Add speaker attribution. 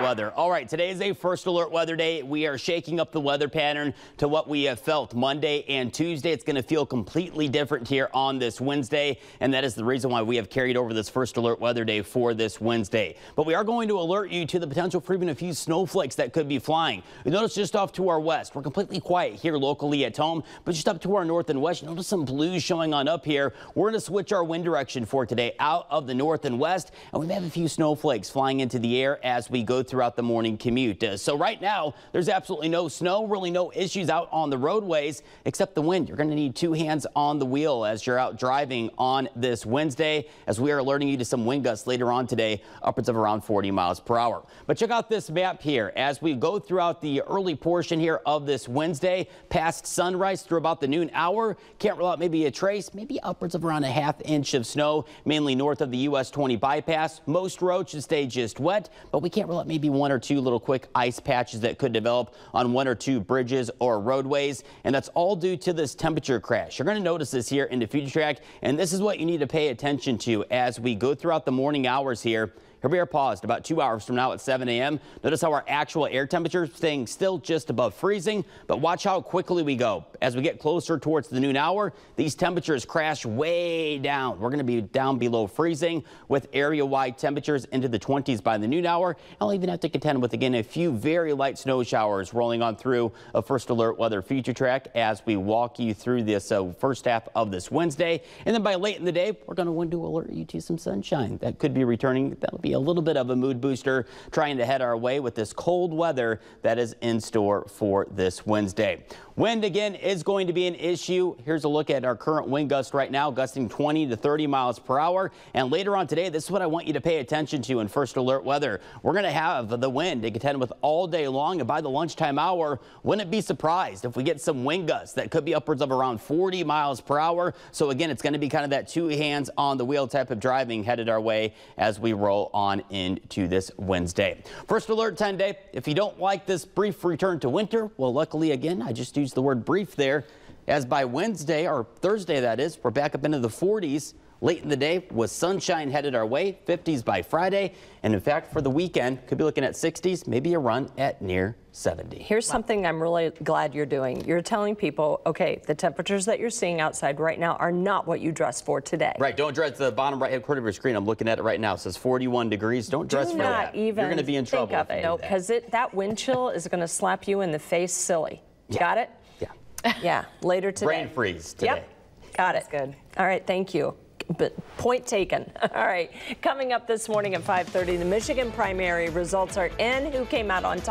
Speaker 1: Weather. All right, today is a first alert weather day. We are shaking up the weather pattern to what we have felt Monday and Tuesday. It's going to feel completely different here on this Wednesday, and that is the reason why we have carried over this first alert weather day for this Wednesday. But we are going to alert you to the potential for even a few snowflakes that could be flying. You notice just off to our west, we're completely quiet here locally at home, but just up to our north and west, notice some blues showing on up here. We're going to switch our wind direction for today out of the north and west, and we may have a few snowflakes flying into the air as we go throughout the morning commute. Uh, so right now, there's absolutely no snow, really no issues out on the roadways except the wind. You're going to need two hands on the wheel as you're out driving on this Wednesday, as we are alerting you to some wind gusts later on today, upwards of around 40 miles per hour. But check out this map here as we go throughout the early portion here of this Wednesday, past sunrise through about the noon hour. Can't rule out maybe a trace, maybe upwards of around a half inch of snow, mainly north of the US 20 bypass. Most roads should stay just wet, but we can't rule out maybe one or two little quick ice patches that could develop on one or two bridges or roadways. And that's all due to this temperature crash. You're going to notice this here in the future track. And this is what you need to pay attention to as we go throughout the morning hours here. Here we are paused about two hours from now at 7 a.m. Notice how our actual air temperature staying still just above freezing, but watch how quickly we go. As we get closer towards the noon hour, these temperatures crash way down. We're going to be down below freezing with area-wide temperatures into the 20s by the noon hour. I'll even have to contend with, again, a few very light snow showers rolling on through a first alert weather future track as we walk you through this uh, first half of this Wednesday. And then by late in the day, we're going to to alert you to some sunshine that could be returning. That'll be a little bit of a mood booster trying to head our way with this cold weather that is in store for this Wednesday. Wind again is going to be an issue. Here's a look at our current wind gust right now, gusting 20 to 30 miles per hour. And later on today, this is what I want you to pay attention to in first alert weather. We're going to have the wind to contend with all day long. And by the lunchtime hour, wouldn't be surprised if we get some wind gusts that could be upwards of around 40 miles per hour. So again, it's going to be kind of that two hands on the wheel type of driving headed our way as we roll on into this Wednesday. First alert 10 day. If you don't like this brief return to winter, well, luckily again, I just use the word brief there. As by Wednesday, or Thursday that is, we're back up into the 40s. Late in the day with sunshine headed our way, 50s by Friday. And in fact, for the weekend, could be looking at 60s, maybe a run at near 70.
Speaker 2: Here's wow. something I'm really glad you're doing. You're telling people, okay, the temperatures that you're seeing outside right now are not what you dress for today.
Speaker 1: Right. Don't dress the bottom right hand corner of your screen. I'm looking at it right now. It says 41 degrees. Don't dress
Speaker 2: Do
Speaker 1: for
Speaker 2: that. Even
Speaker 1: you're going to be in trouble.
Speaker 2: Of it. No, because that wind chill is going to slap you in the face silly. Yeah. Got it?
Speaker 1: Yeah.
Speaker 2: yeah. Later today.
Speaker 1: Brain freeze today.
Speaker 2: Yep. Got it.
Speaker 3: That's good.
Speaker 2: All right. Thank you but point taken. All right, coming up this morning at 5:30, the Michigan primary results are in. Who came out on top?